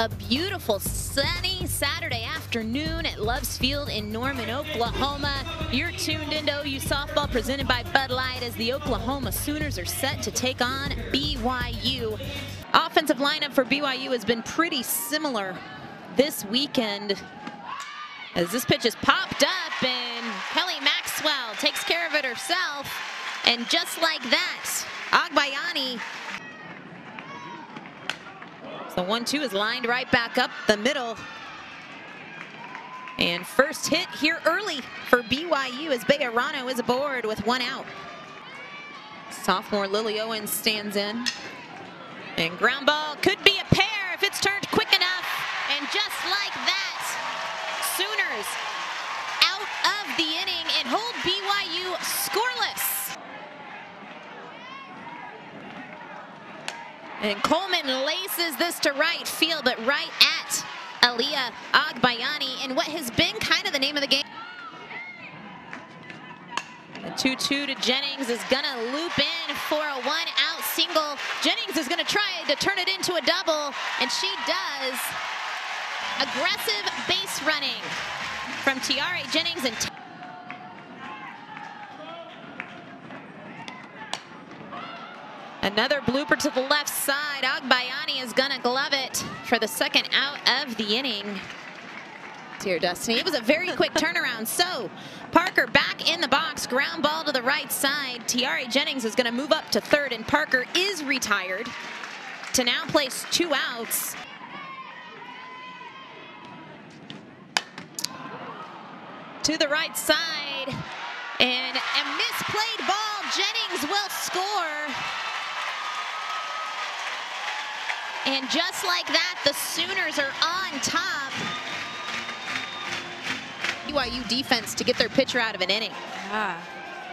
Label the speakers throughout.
Speaker 1: a beautiful sunny Saturday afternoon at Love's Field in Norman, Oklahoma. You're tuned into OU Softball presented by Bud Light as the Oklahoma Sooners are set to take on BYU. Offensive lineup for BYU has been pretty similar this weekend as this pitch is popped up and Kelly Maxwell takes care of it herself. And just like that, Agbayani the one-two is lined right back up the middle. And first hit here early for BYU as Bejarano is aboard with one out. Sophomore Lily Owens stands in. And ground ball could be a pair if it's turned quick enough. And just like that, Sooners out of the inning and hold BYU scoreless. And Coleman laces this to right field, but right at Aliyah Agbayani in what has been kind of the name of the game. The 2-2 to Jennings is gonna loop in for a one out single. Jennings is gonna try to turn it into a double, and she does. Aggressive base running from Tiare Jennings and Another blooper to the left side. Agbayani is going to glove it for the second out of the inning. Dear Destiny, it was a very quick turnaround. So Parker back in the box, ground ball to the right side. Tiare Jennings is going to move up to third, and Parker is retired to now place two outs. To the right side, and a misplayed ball. Jennings will score. And just like that, the Sooners are on top. BYU defense to get their pitcher out of an inning.
Speaker 2: Yeah.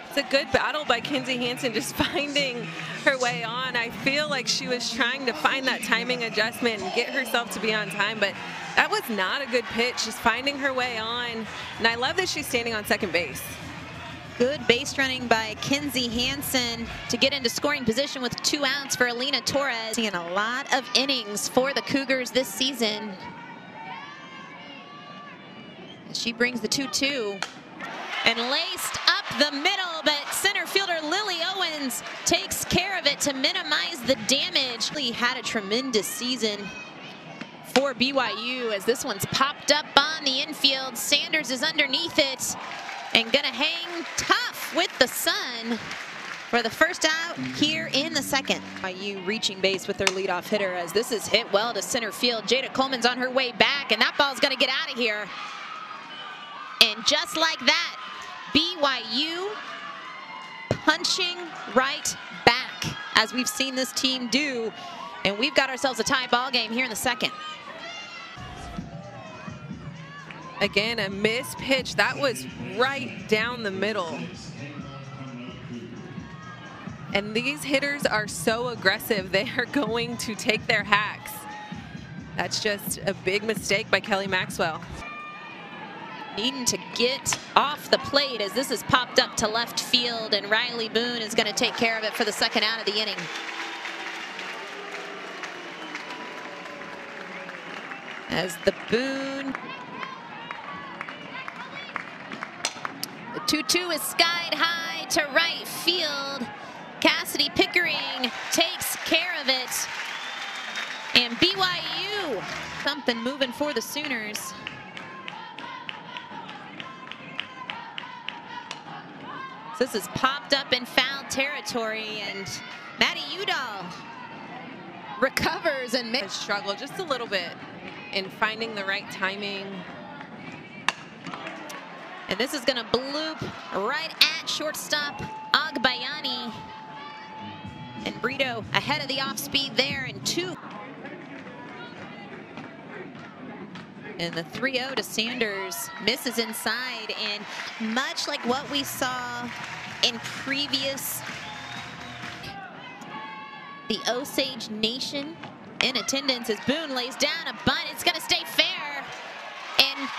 Speaker 2: It's a good battle by Kinzie Hansen just finding her way on. I feel like she was trying to find that timing adjustment and get herself to be on time, but that was not a good pitch, just finding her way on. And I love that she's standing on second base.
Speaker 1: Good base running by Kinzie Hansen to get into scoring position with two outs for Alynah Torres. Seeing a lot of innings for the Cougars this season. She brings the 2-2 and laced up the middle, but center fielder Lily Owens takes care of it to minimize the damage. Lee had a tremendous season for BYU as this one's popped up on the infield. Sanders is underneath it and gonna hang tough with the sun for the first out here in the second. BYU reaching base with their leadoff hitter as this is hit well to center field. Jayda Coleman's on her way back and that ball's gonna get out of here. And just like that, BYU punching right back as we've seen this team do. And we've got ourselves a tie ball game here in the second.
Speaker 2: Again, a missed pitch. That was right down the middle. And these hitters are so aggressive. They are going to take their hacks. That's just a big mistake by Kelly Maxwell.
Speaker 1: Needing to get off the plate as this is popped up to left field and Riley Boone is going to take care of it for the second out of the inning. As the Boone 2-2 is skied high to right field. Kasidi Pickering takes care of it. And BYU, something moving for the Sooners. This is popped up in foul territory and Maddie Udall recovers and makes
Speaker 2: struggle just a little bit in finding the right timing
Speaker 1: and this is going to bloop right at shortstop Agbayani. And Brito ahead of the off speed there in two. And the 3-0 to Sanders misses inside. And much like what we saw in previous, the Osage Nation in attendance as Boone lays down a bunt. It's going to stay fair. And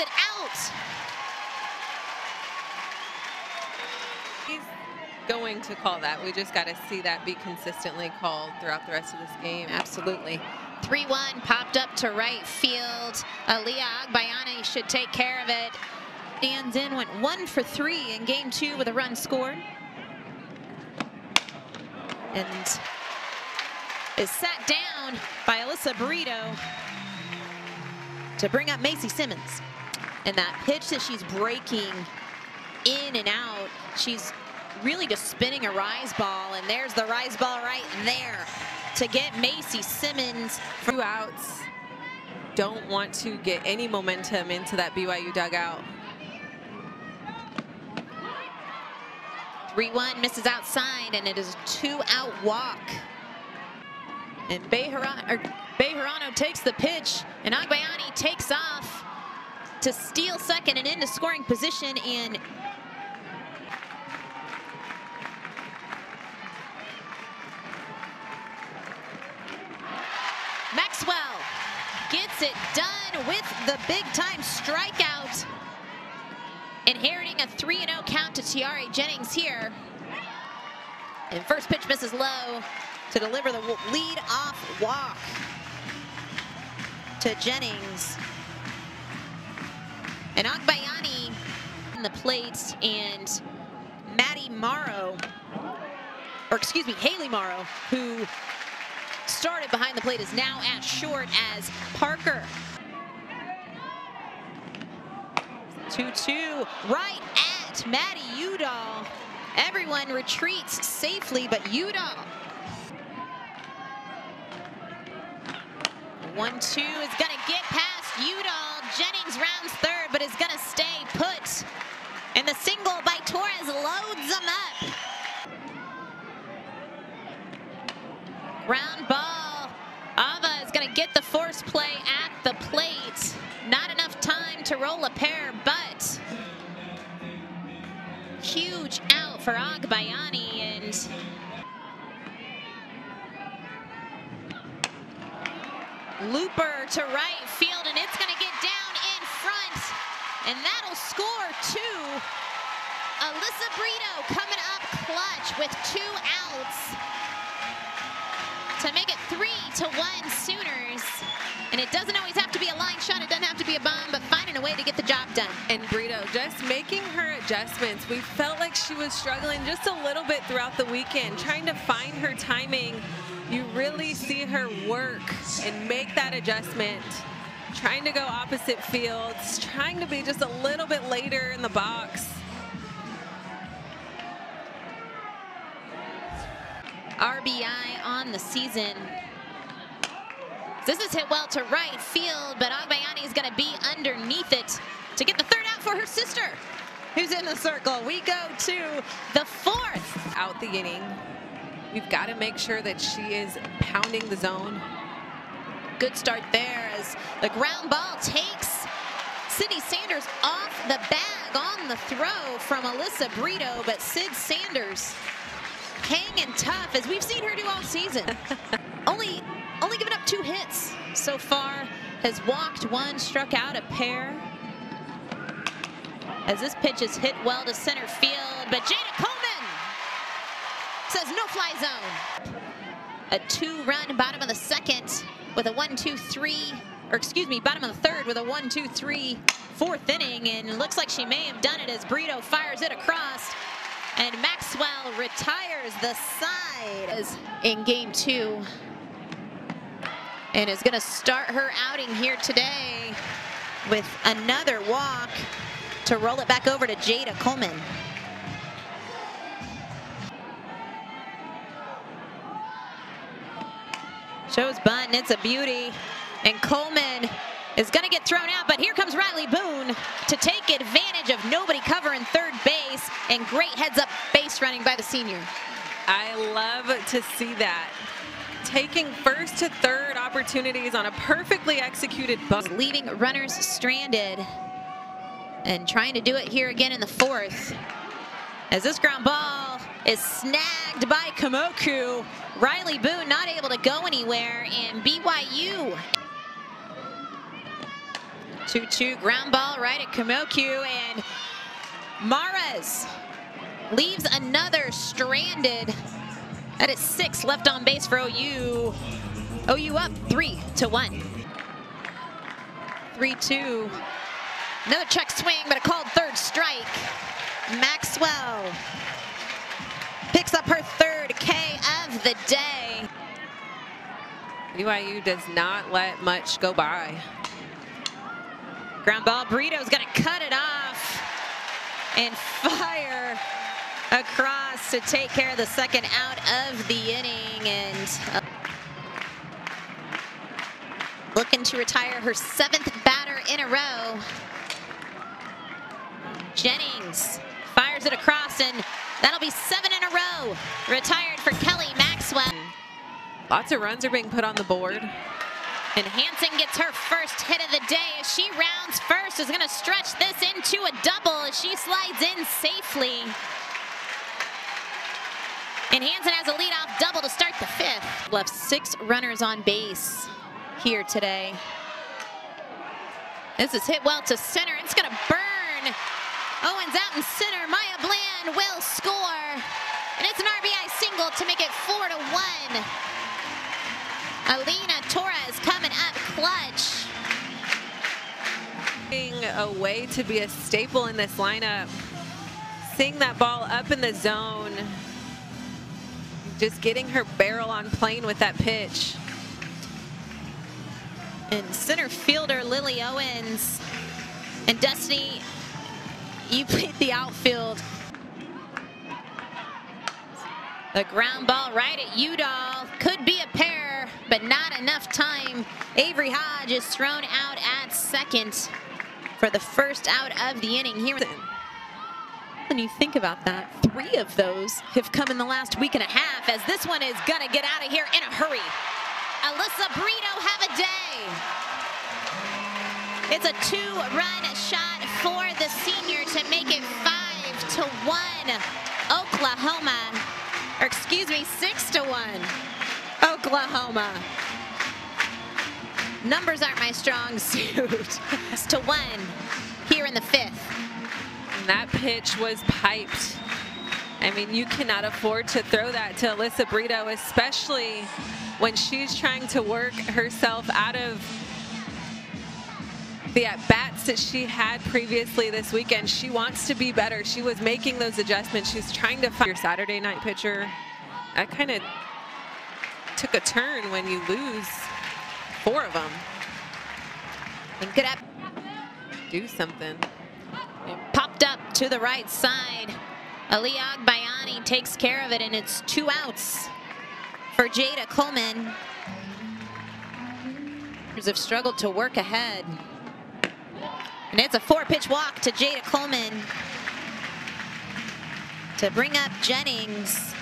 Speaker 1: it out.
Speaker 2: He's going to call that. We just got to see that be consistently called throughout the rest of this game.
Speaker 1: Absolutely. 3-1 popped up to right field. Aliyah Agbayani should take care of it. Stands in, went one for three in game two with a run scored. And is sat down by Alyssa Brito to bring up Macy Simmons. And that pitch that she's breaking in and out, she's really just spinning a rise ball, and there's the rise ball right there to get Macy Simmons.
Speaker 2: Two outs. Don't want to get any momentum into that BYU dugout.
Speaker 1: 3-1 misses outside, and it is a two-out walk. And Bejarano takes the pitch, and Agbayani takes off to steal second and into scoring position. And Maxwell gets it done with the big-time strikeout. Inheriting a 3-0 count to Tiare Jennings here. And first pitch misses low to deliver the lead-off walk to Jennings. And Agbayani in the plate and Maddie Morrow, or excuse me, Haley Morrow, who started behind the plate is now at short as Parker. 2-2 right at Maddie Udall. Everyone retreats safely, but Udall. 1-2 is gonna get past Udall. Jennings rounds third, but is gonna stay put. And the single by Torres loads them up. Ground ball. Ava is going to get the force play at the plate. Not enough time to roll a pair, but huge out for Agbayani and Looper to right field, and it's going to get down in front, and that'll score two. Alyssa Brito coming up clutch with two outs to make it three to one Sooners. And it doesn't always have to be a line shot. It doesn't have to be a bomb, but finding a way to get the job done.
Speaker 2: And Brito just making her adjustments. We felt like she was struggling just a little bit throughout the weekend, trying to find her timing. You really see her work and make that adjustment. Trying to go opposite fields, trying to be just a little bit later in the box.
Speaker 1: RBI on the season. This is hit well to right field, but Agbayani is going to be underneath it to get the third out for her sister, who's in the circle. We go to the fourth.
Speaker 2: Out the inning. We've got to make sure that she is pounding the zone.
Speaker 1: Good start there as the ground ball takes Cydney Sanders off the bag on the throw from Alyssa Brito, but Sid Sanders hanging tough as we've seen her do all season. only, only given up two hits so far. Has walked one, struck out a pair. As this pitch is hit well to center field, but Jayda Coleman says no fly zone. A two run bottom of the second with a one, two, three, or excuse me, bottom of the third with a one, two, three, fourth inning. And looks like she may have done it as Brito fires it across. And Maxwell retires the side in game two. And is going to start her outing here today with another walk to roll it back over to Jayda Coleman. Shows bunt, it's a beauty. And Coleman is going to get thrown out, but here comes Riley Boone to take advantage of nobody covering third base and great heads-up base running by the senior.
Speaker 2: I love to see that. Taking first to third opportunities on a perfectly executed bunt.
Speaker 1: Leaving runners stranded and trying to do it here again in the fourth. As this ground ball is snagged by Kamoku. Riley Boone not able to go anywhere and BYU 2-2 ground ball right at Kamoku and Mares leaves another stranded. That is six left on base for OU. OU up three to one. Three, two. Another check swing, but a called third strike. Maxwell picks up her third K of the day.
Speaker 2: BYU does not let much go by.
Speaker 1: Ground ball, Brito's gonna cut it off and fire across to take care of the second out of the inning and uh, looking to retire her seventh batter in a row. Jennings fires it across and that'll be seven in a row. Retired for Kelly Maxwell.
Speaker 2: Lots of runs are being put on the board.
Speaker 1: And Hansen gets her first hit of the day as she rounds first, is gonna stretch this into a double as she slides in safely. And Hansen has a leadoff double to start the fifth. Left six runners on base here today. This is hit well to center. It's gonna burn. Owens out in center. Maya Bland will score. And it's an RBI single to make it four to one. Alynah Torres coming up clutch.
Speaker 2: A way to be a staple in this lineup. Seeing that ball up in the zone. Just getting her barrel on plane with that pitch.
Speaker 1: And center fielder Lily Owens and Destiny, you played the outfield. The ground ball right at Udall. Could be a pair, but not enough time. Avery Hodge is thrown out at second for the first out of the inning here. When you think about that, three of those have come in the last week and a half as this one is gonna get out of here in a hurry. Alyssa Brito have a day. It's a two-run shot for the senior to make it five to one. Oklahoma, or excuse me, six to one. Oklahoma. Numbers aren't my strong suit. It's to one here in the fifth.
Speaker 2: And that pitch was piped. I mean, you cannot afford to throw that to Alyssa Brito, especially when she's trying to work herself out of the at-bats that she had previously this weekend. She wants to be better. She was making those adjustments. She's trying to find your Saturday night pitcher. That kind of took a turn when you lose four of them.
Speaker 1: And could have
Speaker 2: Do something.
Speaker 1: popped up to the right side. Ali Agbayani takes care of it, and it's two outs for Jayda Coleman. Have struggled to work ahead. And it's a four-pitch walk to Jayda Coleman to bring up Jennings.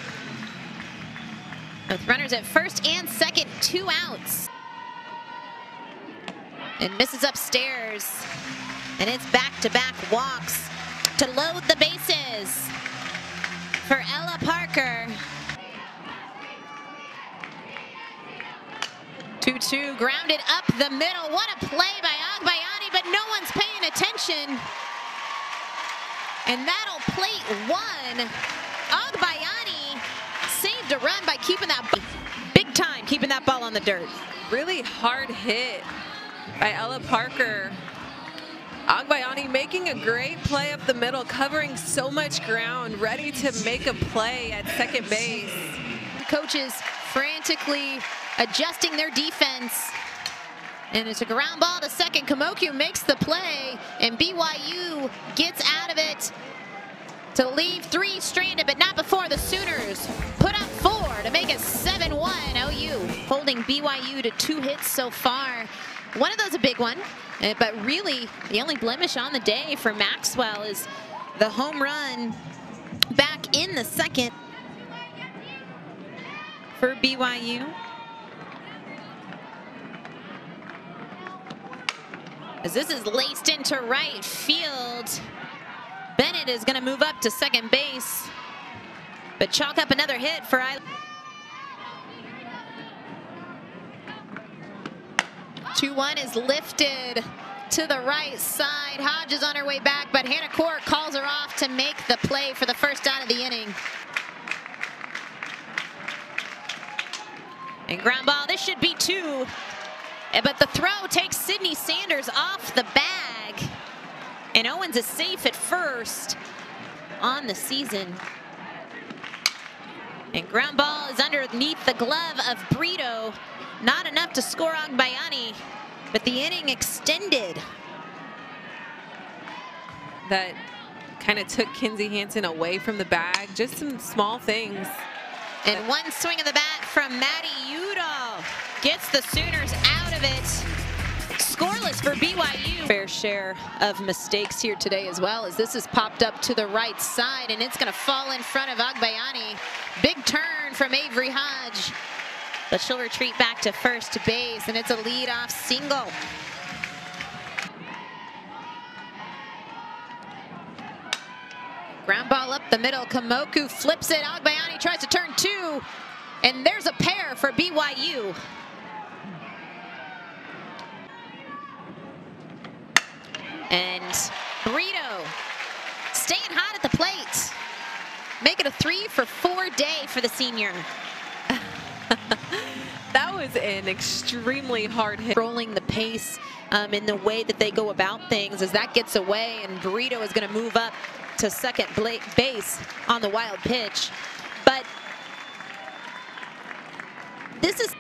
Speaker 1: With runners at first and second, two outs. And misses upstairs. And it's back-to-back walks to load the bases for Ella Parker. 2-2 grounded up the middle. What a play by but no one's paying attention. And that'll plate one. Agbayani saved a run by keeping that big time, keeping that ball on the dirt.
Speaker 2: Really hard hit by Ella Parker. Agbayani making a great play up the middle, covering so much ground, ready to make a play at second base.
Speaker 1: Coaches frantically adjusting their defense. And it's a ground ball to second. Kamoku makes the play, and BYU gets out of it to leave three stranded, but not before the Sooners put up four to make it 7-1 OU, holding BYU to two hits so far. One of those a big one, eh, but really the only blemish on the day for Maxwell is the home run back in the second for BYU. As this is laced into right field. Bennett is going to move up to second base, but chalk up another hit for I. Two one is lifted to the right side. Hodge is on her way back, but Hannah Coor calls her off to make the play for the first out of the inning. And ground ball, this should be two. Eh, But the throw takes Cydney Sanders off the bag. And Owens is safe at first on the season. And ground ball is underneath the glove of Brito. Not enough to score Agbayani, but the inning extended.
Speaker 2: That kind of took Kinzie Hansen away from the bag. Just some small things.
Speaker 1: And one swing of the bat from Maddie Udall gets the Sooners out of it. Scoreless for BYU. Fair share of mistakes here today as well as this is popped up to the right side and it's going to fall in front of Agbayani. Big turn from Avery Hodge. But she'll retreat back to first base and it's a leadoff single. Ground ball up the middle. Kamoku flips it. Agbayani tries to turn two. And there's a pair for BYU. And Brito staying hot at the plate. Make it a three for four day for the senior.
Speaker 2: That was an extremely hard hit.
Speaker 1: Rolling the pace um, in the way that they go about things as that gets away and Brito is going to move up to second base on the wild pitch. But this is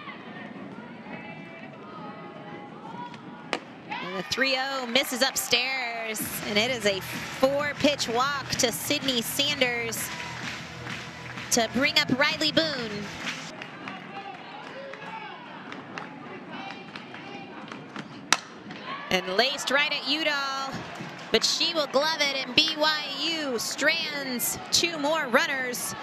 Speaker 1: and the 3-0 misses upstairs and it is a four pitch walk to Cydney Sanders to bring up Riley Boone. And laced right at Udall, but she will glove it, and BYU strands two more runners.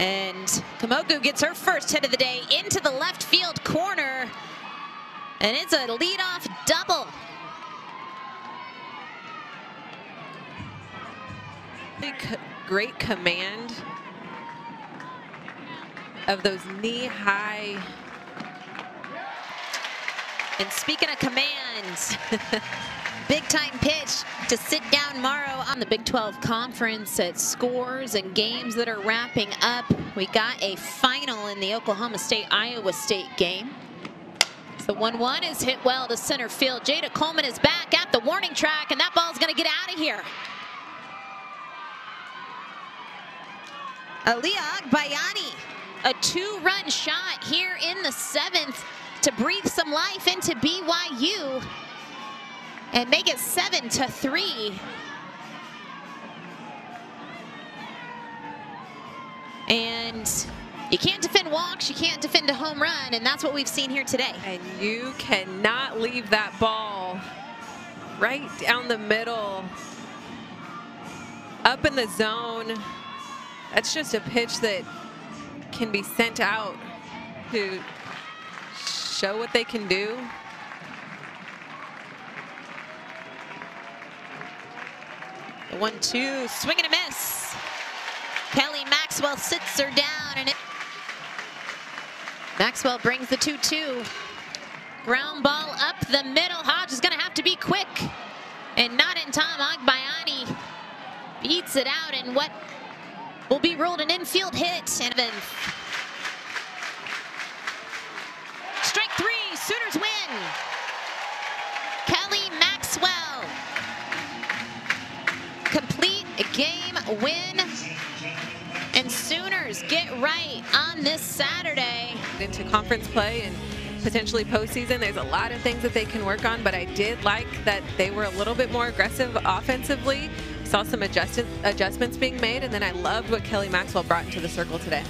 Speaker 1: And Kamoku gets her first hit of the day into the left field corner. And it's a leadoff double.
Speaker 2: Great command of those knee-high
Speaker 1: And speaking of commands, big time pitch to sit down Morrow on the Big 12 conference at scores and games that are wrapping up. We got a final in the Oklahoma State Iowa State game. The 1-1 is hit well to center field. Jayda Coleman is back at the warning track, and that ball's going to get out of here. Aliyah a two-run shot here in the seventh to breathe some life into BYU and make it seven to three. And you can't defend walks, you can't defend a home run, and that's what we've seen here today.
Speaker 2: And you cannot leave that ball right down the middle, up in the zone. That's just a pitch that can be sent out to show what they can do.
Speaker 1: The one-two, swing and a miss. Kelly Maxwell sits her down, and it. Maxwell brings the 2-2. Ground ball up the middle. Hodge is going to have to be quick, and not in time. Agbayani beats it out, and what will be ruled an infield hit. And win. And Sooners get right on this Saturday.
Speaker 2: into conference play and potentially postseason. There's a lot of things that they can work on, but I did like that they were a little bit more aggressive offensively. Saw some adjust adjustments being made, and then I loved what Kelly Maxwell brought into the circle today.